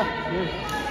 Venga, bien. Hola,